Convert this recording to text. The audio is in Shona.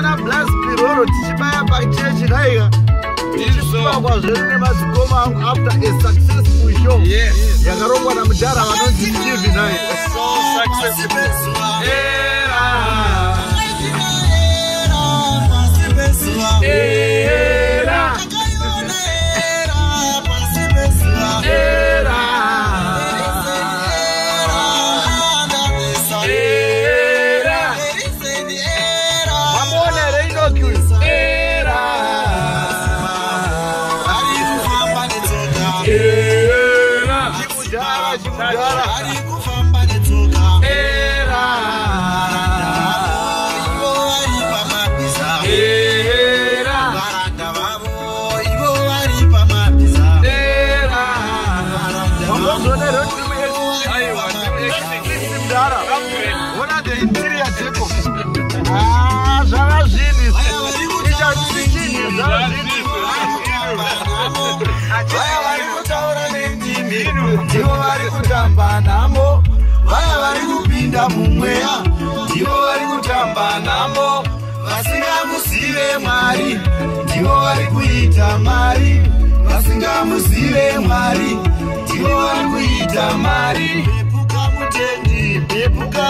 tichibata blas biroro tichibaya pachechi kaika tichisuwa kwazvedu nemadzikoma angu after a successful show yakarongwa namutara vanonzi tv9 zvakazvinhiichaiiiaa vari kutaura ndivo vari kutamba nhambo vaya vari kupinda mumweya ndivo vari kutamba nhambo vasingamuzive mwari ndivo vari kuita mari vasingamuzive mwari ndivo vari kuita mari epuka mutendi epuka